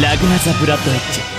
ラグナ・ザ・ブラッド・エッジ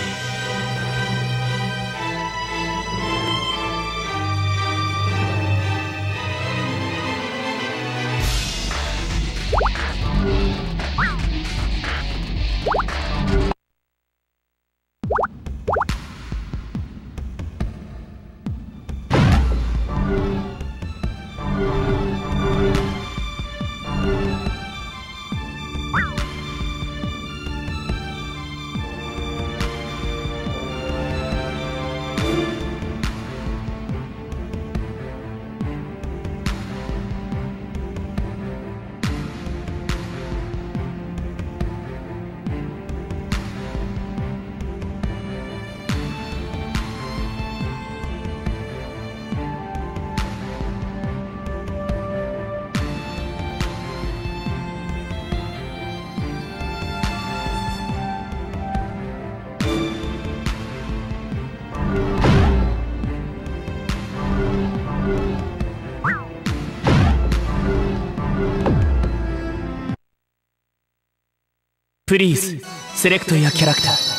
プリーズセレクトやキャラクター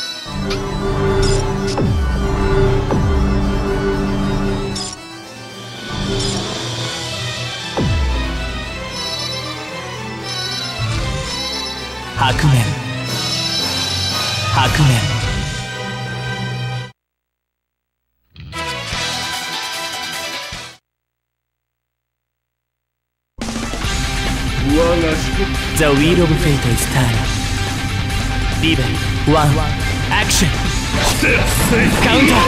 白面白面 The Wheel of Fate is turning. Level 1. Action! Counter!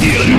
Yeah.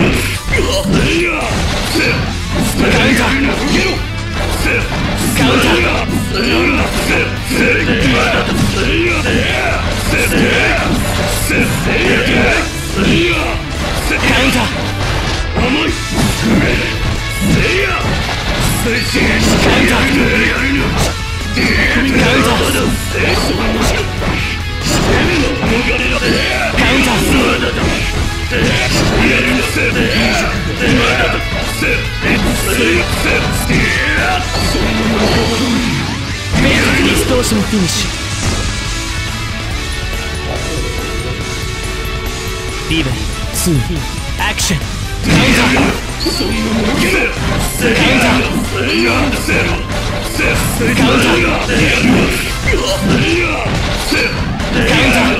同時にフィニッシュビー。ブ2アクションカンターそんなもんけだカウンターカウンターカウンターカウンター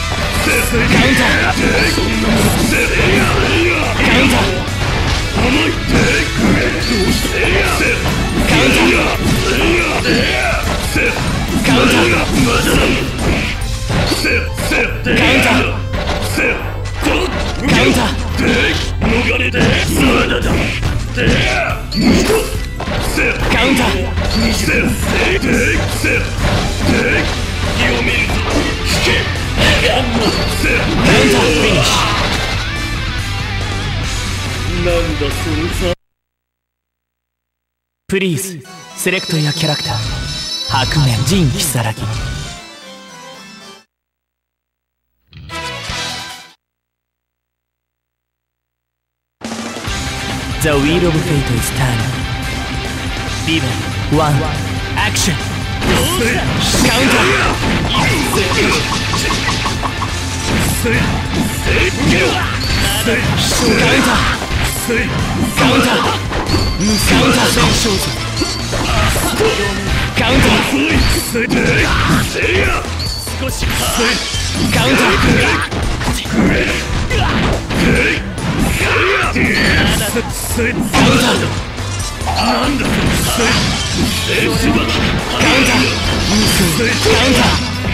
するカウンター。そんなことせえやカウンター甘いってどうしてカウンター。カウンター。プリーズセレクトやキャラクター白面陣如月 The wheel of fate is turning. Lever, one, action! Counter! ンター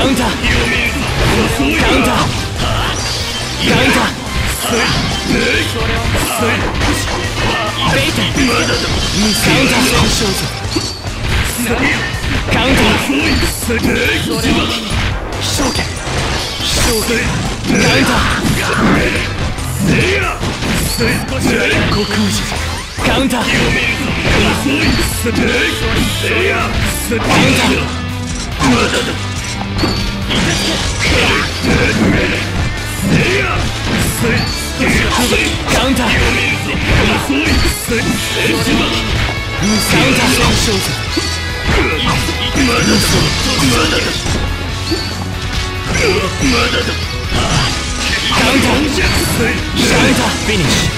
ウンター少しー。虚空時カウンター。遅いせせいやせカウンター。まだだせいやせカウンター。カウンター。少女まだだカウンター。カウンター。フィニッシュ届かないプリー。ズセレクトやキャラクター。白面ラグナザ・ブラッドエッジザ・ウィー。ル・オブ・フェイト・イスター。カウンター。カウンター。カウンター。カウンター。カウンター。カウンター。フィニッ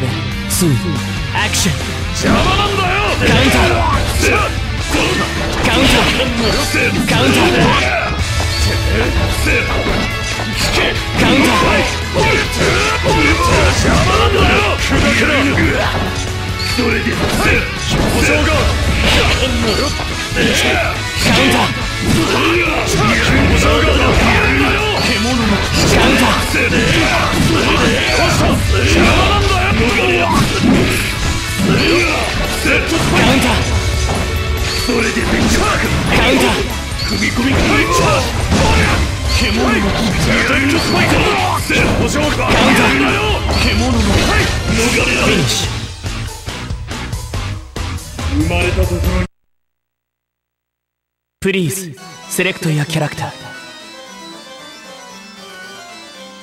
ル2アクション邪魔なんだよカウンター。カウンターカウンターせカウンター邪魔なんだよそれでせ表情がカウンター表情がセットショーがやるなよ獣のはい逃れられフィニッシュ生まれたところにプリーズセレクトやキャラクター